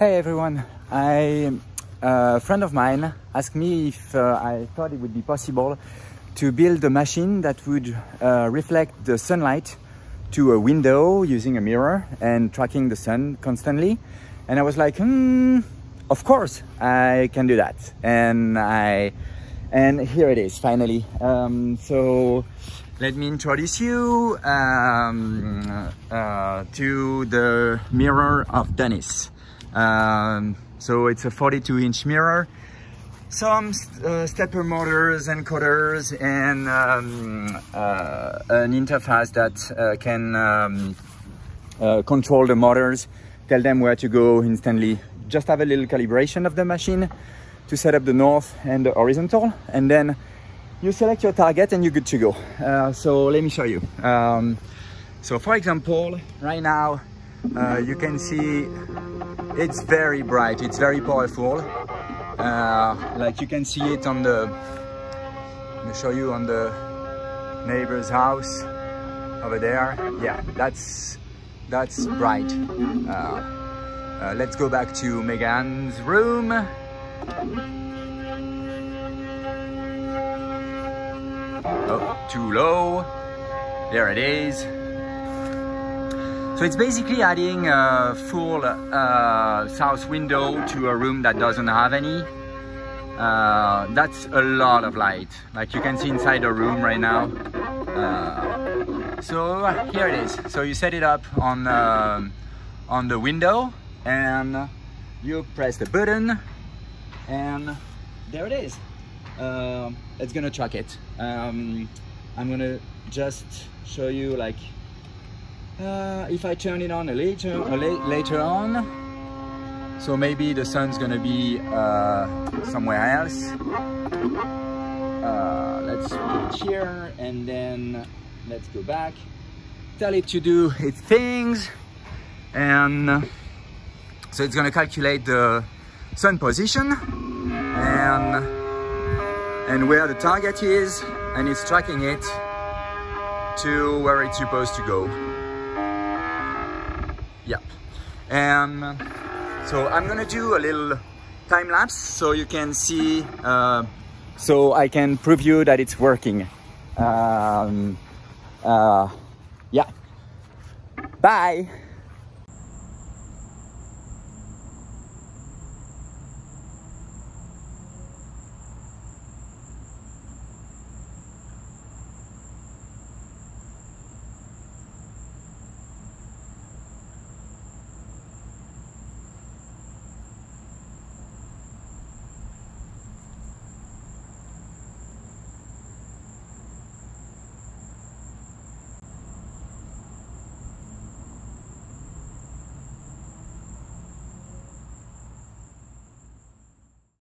Hey everyone, I, a friend of mine asked me if uh, I thought it would be possible to build a machine that would uh, reflect the sunlight to a window using a mirror and tracking the sun constantly. And I was like, hmm, of course I can do that. And I, and here it is finally. Um, so let me introduce you um, uh, to the mirror of Denis. Um, so it's a 42 inch mirror, some uh, stepper motors and coders and um, uh, an interface that uh, can um, uh, control the motors, tell them where to go instantly. Just have a little calibration of the machine to set up the north and the horizontal and then you select your target and you're good to go. Uh, so let me show you. Um, so for example, right now, uh, you can see it's very bright, it's very powerful. Uh, like you can see it on the, let me show you on the neighbor's house over there. Yeah, that's, that's bright. Uh, uh, let's go back to Megan's room. Oh, too low. There it is. So it's basically adding a full uh, south window to a room that doesn't have any. Uh, that's a lot of light, like you can see inside the room right now. Uh, so here it is. So you set it up on um, on the window and you press the button and there it is uh, it's gonna track it um, I'm gonna just show you like uh, if I turn it on later later on. So maybe the sun's gonna be uh, somewhere else. Uh, let's put it here and then let's go back. Tell it to do its things. And so it's gonna calculate the sun position. And and where the target is. And it's tracking it to where it's supposed to go. Yep. And so I'm gonna do a little time lapse so you can see, uh, so I can prove you that it's working. Um, uh, yeah. Bye.